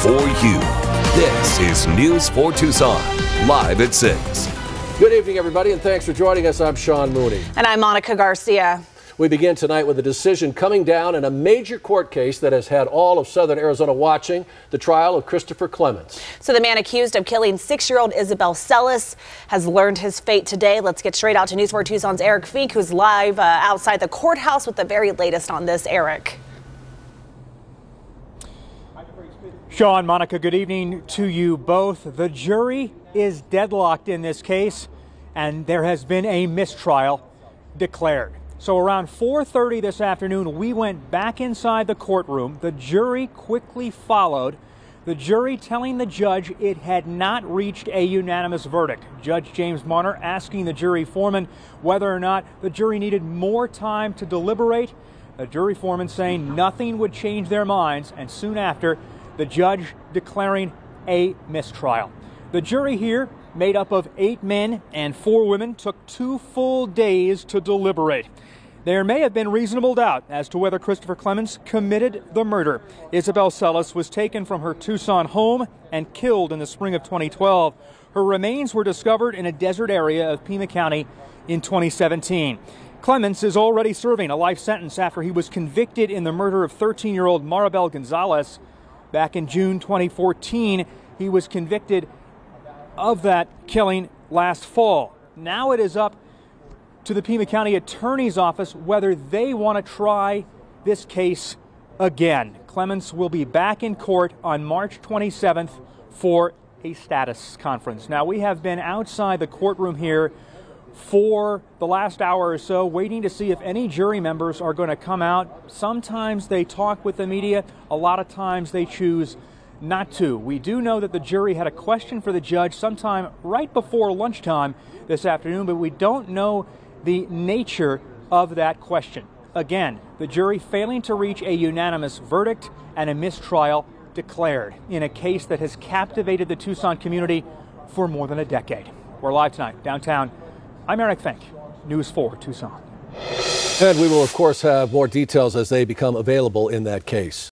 for you. This is News 4 Tucson, live at 6. Good evening, everybody, and thanks for joining us. I'm Sean Mooney. And I'm Monica Garcia. We begin tonight with a decision coming down in a major court case that has had all of southern Arizona watching the trial of Christopher Clements. So, the man accused of killing six year old Isabel Celis has learned his fate today. Let's get straight out to News 4 Tucson's Eric Fink, who's live uh, outside the courthouse with the very latest on this. Eric. Sean, Monica, good evening to you both. The jury is deadlocked in this case, and there has been a mistrial declared. So around 4:30 this afternoon, we went back inside the courtroom. The jury quickly followed. The jury telling the judge it had not reached a unanimous verdict. Judge James Marner asking the jury foreman whether or not the jury needed more time to deliberate. The jury foreman saying nothing would change their minds, and soon after, the judge declaring a mistrial. The jury here, made up of eight men and four women, took two full days to deliberate. There may have been reasonable doubt as to whether Christopher Clements committed the murder. Isabel Celis was taken from her Tucson home and killed in the spring of 2012. Her remains were discovered in a desert area of Pima County in 2017. Clements is already serving a life sentence after he was convicted in the murder of 13 year old Maribel Gonzales. Back in June 2014, he was convicted of that killing last fall. Now it is up to the Pima County Attorney's Office whether they want to try this case again. Clements will be back in court on March 27th for a status conference. Now, we have been outside the courtroom here for the last hour or so, waiting to see if any jury members are going to come out. Sometimes they talk with the media, a lot of times they choose not to. We do know that the jury had a question for the judge sometime right before lunchtime this afternoon, but we don't know the nature of that question. Again, the jury failing to reach a unanimous verdict and a mistrial declared in a case that has captivated the Tucson community for more than a decade. We're live tonight, downtown I'm Eric Fink, News 4 Tucson. And we will, of course, have more details as they become available in that case.